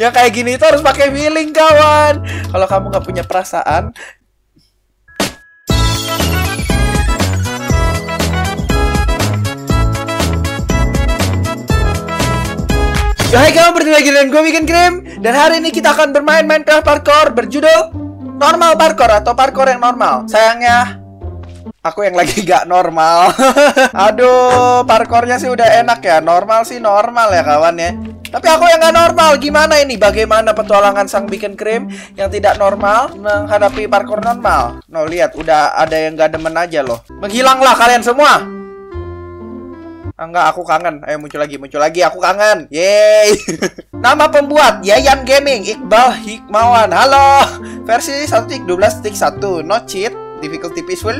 ya kayak gini itu harus pakai feeling kawan. Kalau kamu nggak punya perasaan, Yo, Hai kamu bertemu lagi dengan gue Bikin Krim Dan hari ini kita akan bermain Minecraft Parkour Berjudul Normal Parkour atau Parkour yang normal Sayangnya Aku yang lagi gak normal Aduh Parkournya sih udah enak ya Normal sih normal ya kawan ya Tapi aku yang gak normal Gimana ini Bagaimana petualangan sang Bikin Krim Yang tidak normal Menghadapi parkour normal No lihat Udah ada yang gak demen aja loh Menghilanglah kalian semua Enggak, aku kangen. Ayo muncul lagi, muncul lagi. Aku kangen. Yeay. Nama pembuat Yayan Gaming Iqbal Hikmawan. Halo. Versi 1.12.1 no cheat, difficulty peaceful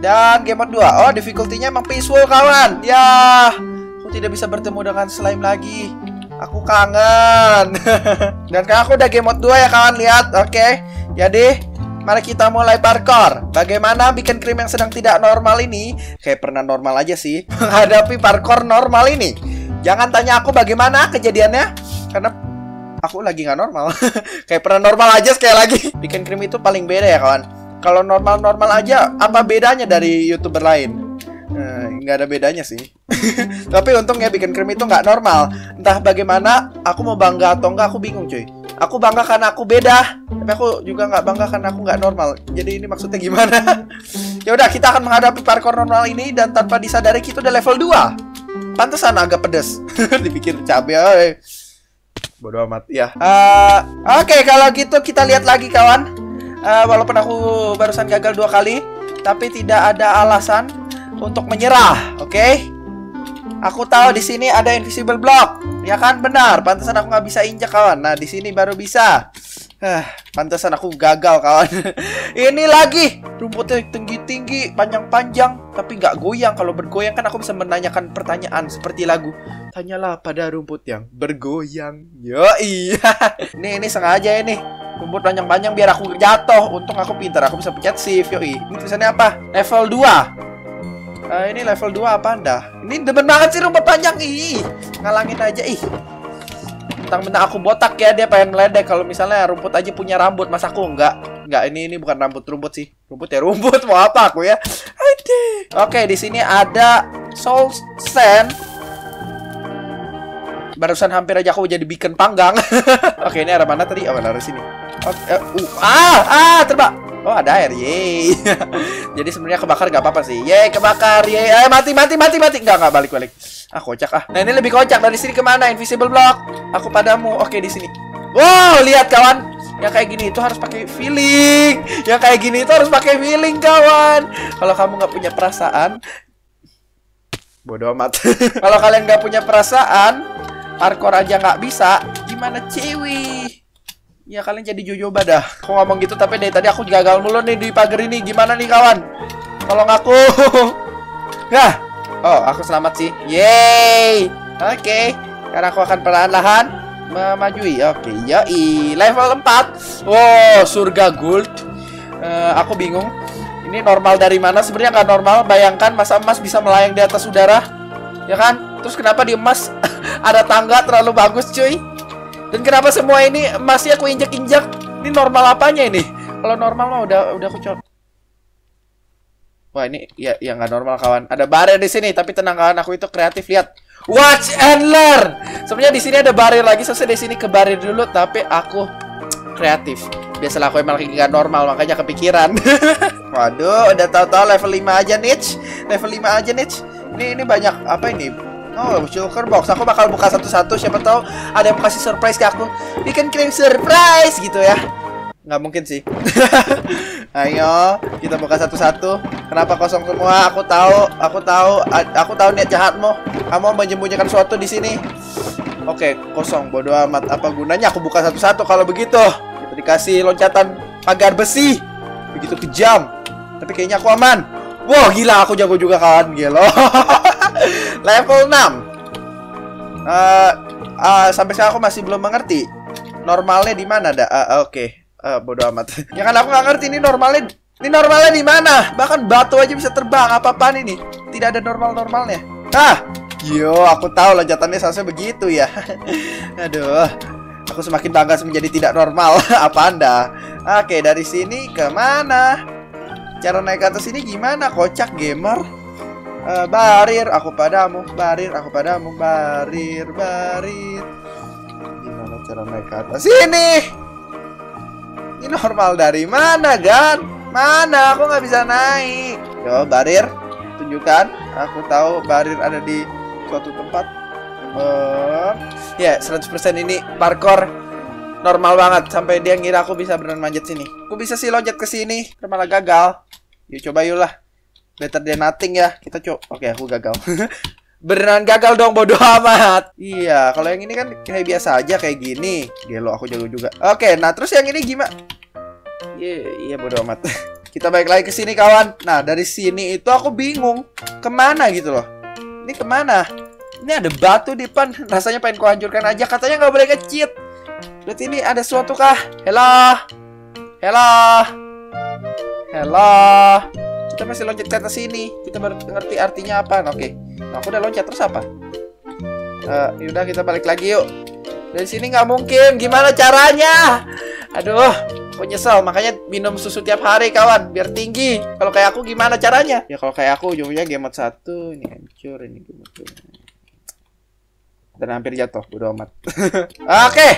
dan game mode 2. Oh, difficulty-nya emang peaceful, kawan. Ya. Aku tidak bisa bertemu dengan slime lagi. Aku kangen. dan kan aku udah game mode 2 ya, kawan. Lihat. Oke. Jadi, Mari kita mulai parkour. Bagaimana bikin krim yang sedang tidak normal ini? Kayak pernah normal aja sih. Menghadapi parkour normal ini. Jangan tanya aku bagaimana kejadiannya. Karena aku lagi nggak normal. Kayak pernah normal aja sekali lagi. Bikin krim itu paling beda ya kawan. Kalau normal-normal aja, apa bedanya dari youtuber lain? Eh, nggak ada bedanya sih. Tapi untungnya bikin krim itu nggak normal. Entah bagaimana, aku mau bangga atau enggak, aku bingung cuy. Aku bangga karena aku beda, tapi aku juga nggak bangga karena aku nggak normal. Jadi ini maksudnya gimana? ya udah, kita akan menghadapi parkour normal ini dan tanpa disadari kita udah level 2. Pantesan agak pedes. Dipikir cabai. Bodoh amat ya. Uh, Oke, okay, kalau gitu kita lihat lagi kawan. Uh, walaupun aku barusan gagal dua kali, tapi tidak ada alasan untuk menyerah. Oke? Okay? Aku tahu di sini ada invisible block. Ya kan benar. Pantesan aku nggak bisa injak kawan. Nah di sini baru bisa. Hah, pantesan aku gagal kawan. Ini lagi rumputnya tinggi-tinggi, panjang-panjang, tapi nggak goyang. Kalau bergoyang kan aku bisa menanyakan pertanyaan seperti lagu. Tanyalah pada rumput yang bergoyang. Yo iya. Ini ini sengaja ini. Rumput panjang-panjang biar aku jatuh. Untung aku pintar, aku bisa pencet shift. Yo Ini tulisannya apa? Level 2. Uh, ini level 2 apa anda? Ini demen banget sih rumput panjang Ih, ngalangin aja ih Mentang-mentang aku botak ya Dia pengen meledek Kalau misalnya rumput aja punya rambut Mas aku enggak Enggak, ini ini bukan rambut rumput sih Rumput ya rumput Mau apa aku ya Oke, Oke di sini ada Soul Sand Barusan hampir aja aku jadi bikin panggang Oke ini arah mana tadi? Oh arah sini Oke, uh, uh, Ah, ah terbang Oh ada air, yeay Jadi sebenarnya kebakar gak apa-apa sih. Yeay kebakar, yeay Eh mati, mati, mati, mati. Enggak, enggak, balik, balik. Ah kocak ah. Nah ini lebih kocak. Dari sini ke mana? Invisible block. Aku padamu. Oke di sini. Wow, lihat kawan. Yang kayak gini itu harus pakai feeling. Yang kayak gini itu harus pakai feeling kawan. Kalau kamu nggak punya perasaan Bodoh amat. Kalau kalian nggak punya perasaan Parkour aja nggak bisa. Gimana cewek Ya kalian jadi jojo dah. Aku ngomong gitu tapi dari tadi aku gagal mulu nih di pagar ini. Gimana nih kawan? Tolong aku. Nah. Oh, aku selamat sih. Yeay. Oke. Okay. Karena aku akan perlahan-lahan memajui. Oke, okay. yoi. Level 4. Wow, surga gold. Uh, aku bingung. Ini normal dari mana? Sebenarnya nggak normal. Bayangkan masa emas bisa melayang di atas udara. Ya kan? Terus kenapa di emas ada tangga terlalu bagus, cuy? Dan kenapa semua ini masih aku injak-injak? Ini normal apanya ini? Kalau normal mah udah udah aku coba. Wah ini ya ya nggak normal kawan. Ada barrier di sini tapi tenang kawan aku itu kreatif lihat. Watch and learn. Sebenarnya di sini ada barrier lagi. Sesuai di sini ke barrier dulu tapi aku kreatif. Biasalah aku emang lagi nggak normal makanya kepikiran. Waduh, udah tahu-tahu level 5 aja niche. Level 5 aja niche. Ini ini banyak apa ini? Oh, shulker box. Aku bakal buka satu-satu. Siapa tahu ada yang kasih surprise ke aku. Bikin kirim surprise gitu ya. Nggak mungkin sih. Ayo, kita buka satu-satu. Kenapa kosong semua? Aku tahu, aku tahu, aku tahu niat jahatmu. Kamu menyembunyikan sesuatu di sini. Oke, kosong. Bodoh amat. Apa gunanya aku buka satu-satu kalau begitu? Kita dikasih loncatan pagar besi. Begitu kejam. Tapi kayaknya aku aman. Wow, gila aku jago juga kawan. Gila. Level 6 uh, uh, Sampai sekarang aku masih belum mengerti Normalnya di mana dah? Uh, Oke okay. uh, Bodoh amat Ya kan aku nggak ngerti ini normalnya Ini normalnya di mana? Bahkan batu aja bisa terbang Apa-apaan ini? Tidak ada normal-normalnya Ah Yo, aku tahu loncatannya seharusnya begitu ya. Aduh. Aku Aku semakin bangga menjadi tidak normal. Apa anda? Oke, dari sini ke mana? Cara naik ke atas ini gimana? Kocak gamer. Uh, barir, aku padamu. Barir, aku padamu. Barir, barir. Gimana cara naik ke atas ini? Ini normal dari mana, Gan? Mana? Aku nggak bisa naik. Yo, barir. Tunjukkan. Aku tahu barir ada di suatu tempat. Uh, ya, 100% ini parkour normal banget sampai dia ngira aku bisa beneran manjat sini. Aku bisa sih loncat ke sini, malah gagal. Yuk coba yuk lah. Better than nothing ya. Kita coba. Oke, aku gagal. beneran gagal dong bodoh amat. Iya, kalau yang ini kan kayak biasa aja kayak gini. Gelo aku jago juga. Oke, nah terus yang ini gimana? Iya, iya bodoh amat. Kita balik lagi ke sini kawan. Nah, dari sini itu aku bingung ke mana gitu loh. Ini ke mana? Ini ada batu di depan. Rasanya pengen ku hancurkan aja. Katanya nggak boleh ngecit. Berarti ini ada suatu kah? Hello? Hello? Hello? Kita masih loncat ke atas sini. Kita baru ngerti artinya apa. Oke. Okay. Nah, aku udah loncat terus apa? Uh, yaudah kita balik lagi yuk. Dari sini nggak mungkin. Gimana caranya? Aduh, aku nyesel. Makanya minum susu tiap hari kawan, biar tinggi. Kalau kayak aku gimana caranya? Ya kalau kayak aku ujungnya game satu, ini hancur, ini game dan hampir jatuh, bodo amat. Oke. Okay.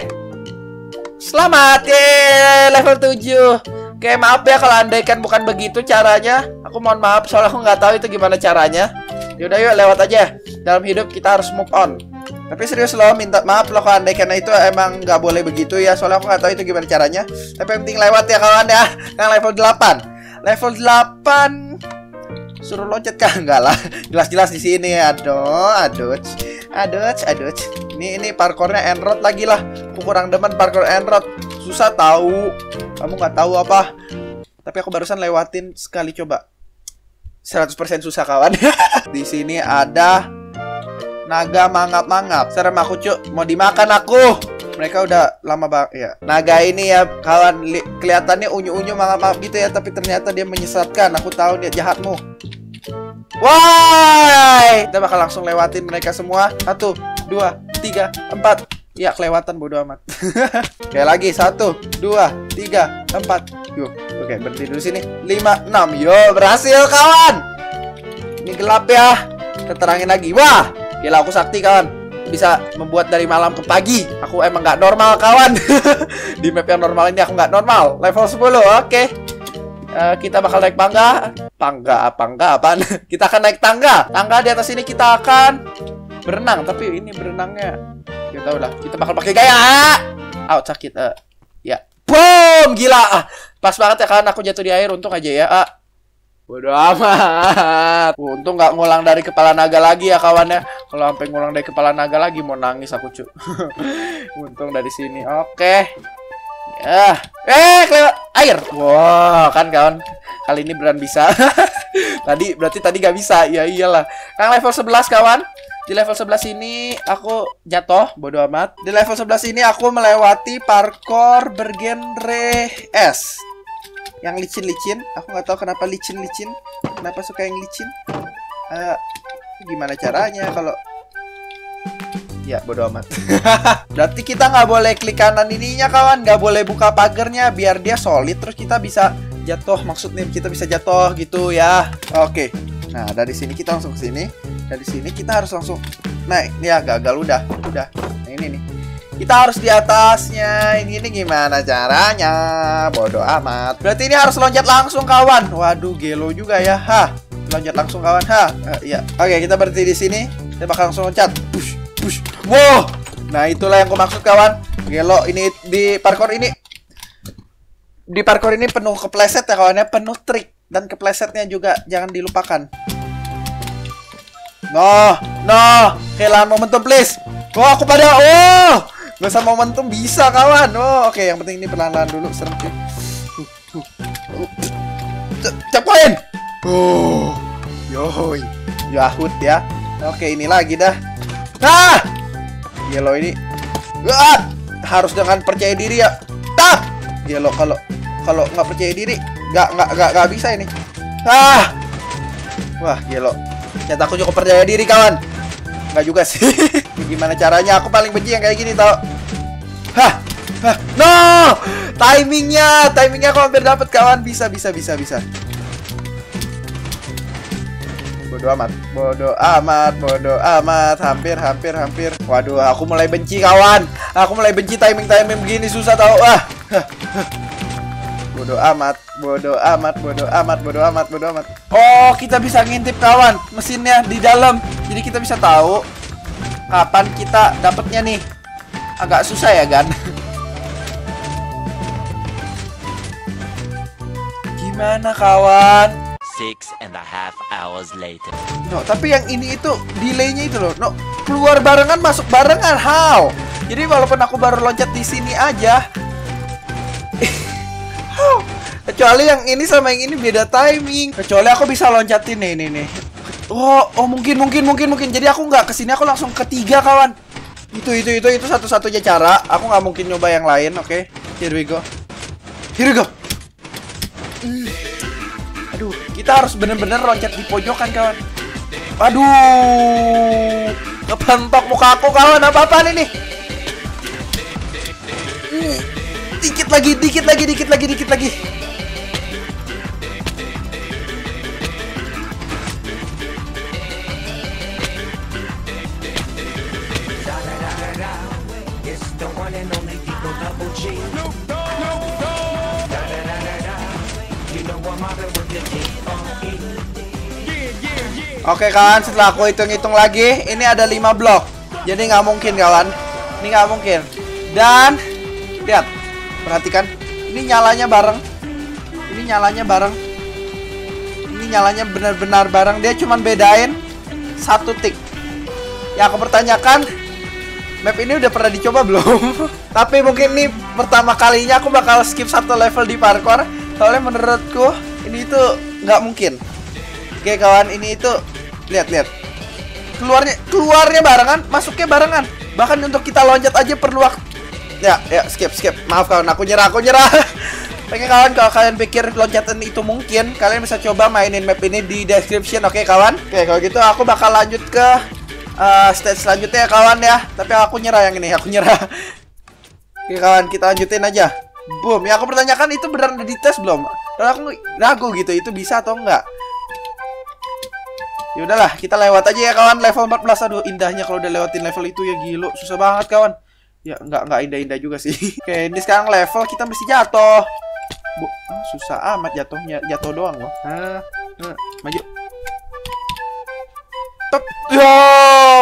Selamat ya level 7 Oke maaf ya kalau andaikan bukan begitu caranya. Aku mohon maaf soalnya aku nggak tahu itu gimana caranya. Yaudah yuk lewat aja. Dalam hidup kita harus move on. Tapi serius loh minta maaf loh kalau andaikan itu emang nggak boleh begitu ya. Soalnya aku nggak tahu itu gimana caranya. Tapi yang penting lewat ya kawan ya. Yang level 8 Level 8 Suruh loncat kah? Enggak lah. Jelas-jelas di sini. Aduh Aduh. Aduh Aduh. Ini ini parkournya enrot lagi lah. Aku kurang demen parkour enrot. Susah tahu. Kamu nggak tahu apa. Tapi aku barusan lewatin sekali coba. 100% susah kawan. Di sini ada naga mangap-mangap. Serem aku cuk, mau dimakan aku. Mereka udah lama banget ya. Naga ini ya kawan kelihatannya unyu-unyu mangap-mangap gitu ya, tapi ternyata dia menyesatkan. Aku tahu dia jahatmu. Why? Kita bakal langsung lewatin mereka semua. Satu, dua, tiga, empat. Ya kelewatan bodo amat. Oke lagi satu, dua, tiga, empat. Yuk, oke berhenti dulu sini. Lima, enam. Yo berhasil kawan. Ini gelap ya. Kita terangin lagi. Wah, gila aku sakti kawan. Bisa membuat dari malam ke pagi. Aku emang nggak normal kawan. Di map yang normal ini aku nggak normal. Level 10, oke. Uh, kita bakal naik pangga Pangga apa enggak apaan Kita akan naik tangga Tangga di atas ini kita akan Berenang Tapi ini berenangnya kita tahu lah. Kita bakal pakai gaya. Out sakit. Uh. Ya. Boom, gila. Ah, pas banget ya kan aku jatuh di air untung aja ya. Ah. Bodoh amat. Untung nggak ngulang dari kepala naga lagi ya kawannya. Kalau sampai ngulang dari kepala naga lagi mau nangis aku cu. Untung dari sini. Oke. Ya. Eh, kelewat air. Wow, kan kawan. Kali ini beran bisa. tadi berarti tadi gak bisa. Ya iyalah. Kang level 11 kawan. Di level 11 ini aku jatuh, bodo amat. Di level 11 ini aku melewati parkour bergenre S. Yang licin-licin, aku nggak tahu kenapa licin-licin. Kenapa suka yang licin? Uh, gimana caranya kalau Ya, bodo amat. Berarti kita nggak boleh klik kanan ininya, kawan. Nggak boleh buka pagernya biar dia solid. Terus kita bisa jatuh. Maksudnya kita bisa jatuh gitu ya. Oke. Nah, dari sini kita langsung ke sini dari sini kita harus langsung naik ya gagal udah udah. Nah, ini nih. Kita harus di atasnya. Ini ini gimana caranya? Bodoh amat. Berarti ini harus loncat langsung kawan. Waduh gelo juga ya. Ha loncat langsung kawan. Ha uh, ya oke kita berhenti di sini. Kita bakal langsung loncat. Push push. Wow! Nah itulah yang aku maksud kawan. Gelo ini di parkour ini. Di parkour ini penuh kepleset ya kawannya penuh trik dan keplesetnya juga. Jangan dilupakan No, no, kehilangan momentum please. Oh, aku pada oh, gak sama momentum bisa kawan. Oh, oke, okay. yang penting ini perlahan-lahan dulu serem sih. Cepain. Oh, yoi, Yahut ya. Oke, ini lagi dah. Nah, yellow ini. Ah, harus dengan percaya diri ya. Tak, yellow kalau kalau nggak percaya diri, nggak nggak nggak nggak bisa ini. Ah, wah, yellow Ternyata aku cukup percaya diri kawan Enggak juga sih Gimana caranya aku paling benci yang kayak gini tau Hah Hah, No! Timingnya, timingnya aku hampir dapat kawan. Bisa, bisa, bisa, bisa. Bodoh amat, bodoh amat, bodoh amat. Hampir, hampir, hampir. Waduh, aku mulai benci kawan. Aku mulai benci timing-timing begini susah tau. Ah. Bodoh amat, bodoh amat, bodoh amat, bodoh amat, bodoh amat. Oh, kita bisa ngintip kawan mesinnya di dalam. Jadi kita bisa tahu kapan kita dapatnya nih. Agak susah ya, Gan. Gimana kawan? Six and a half hours later. No, tapi yang ini itu delaynya itu loh. No, keluar barengan masuk barengan. How? Jadi walaupun aku baru loncat di sini aja. Kecuali yang ini sama yang ini beda timing. Kecuali aku bisa loncatin nih, nih, nih. Oh, oh mungkin, mungkin, mungkin, mungkin. Jadi aku nggak ke sini, aku langsung ketiga kawan. Itu, itu, itu, itu satu-satunya cara. Aku nggak mungkin nyoba yang lain. Oke, here we go. Here we go. Hmm. Aduh, kita harus bener-bener loncat di pojokan kawan. Aduh, kepentok muka aku kawan. Apa-apa nih nih? Dikit lagi, dikit lagi, dikit lagi, dikit lagi. Oke kawan, setelah aku hitung-hitung lagi, ini ada 5 blok. Jadi nggak mungkin kawan. Ini nggak mungkin. Dan lihat, perhatikan. Ini nyalanya bareng. Ini nyalanya bareng. Ini nyalanya benar-benar bareng. Dia cuman bedain satu tik. Ya aku pertanyakan, map ini udah pernah dicoba belum? Tapi mungkin ini pertama kalinya aku bakal skip satu level di parkour. Soalnya menurutku ini itu nggak mungkin. Oke kawan, ini itu lihat lihat. Keluarnya keluarnya barengan, masuknya barengan. Bahkan untuk kita loncat aja perlu waktu. Ya, ya skip skip. Maaf kawan, aku nyerah, aku nyerah. Oke kawan, kalau kalian pikir loncatan itu mungkin, kalian bisa coba mainin map ini di description, oke kawan? Oke, kalau gitu aku bakal lanjut ke uh, stage selanjutnya ya kawan ya. Tapi aku nyerah yang ini, aku nyerah. Oke kawan, kita lanjutin aja. Boom, ya aku pertanyakan itu beneran udah dites belum? Karena aku ragu gitu, itu bisa atau enggak? Ya udahlah, kita lewat aja ya kawan level 14. Aduh, indahnya kalau udah lewatin level itu ya gilo, susah banget kawan. Ya enggak enggak indah-indah juga sih. Oke, ini sekarang level kita mesti jatuh. Bu, ah, susah amat jatuhnya, jatuh doang loh. Ah, ah, maju. Top. Yo,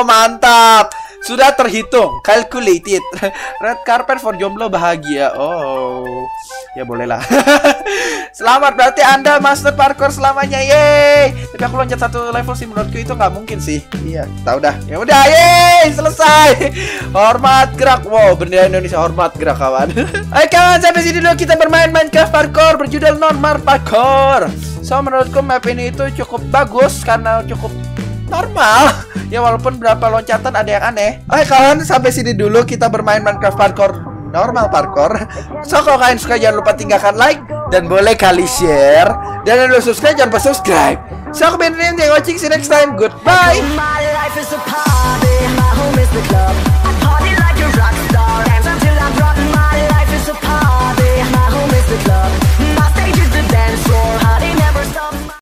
mantap. Sudah terhitung, calculated. Red carpet for jomblo bahagia. Oh, ya bolehlah. Selamat berarti Anda master parkour selamanya. Yeay. Tapi aku loncat satu level sih menurutku itu nggak mungkin sih. Iya, tahu dah. Ya udah, yeay, selesai. Hormat gerak. Wow, bendera Indonesia hormat gerak kawan. Oke kawan, sampai sini dulu kita bermain Minecraft parkour berjudul normal parkour. So menurutku map ini itu cukup bagus karena cukup normal ya walaupun berapa loncatan ada yang aneh oke kawan sampai sini dulu kita bermain Minecraft parkour normal parkour. So kalau kalian suka jangan lupa tinggalkan like dan boleh kali share. Dan yang subscribe jangan lupa subscribe. So aku Ben you watching. See you next time. Goodbye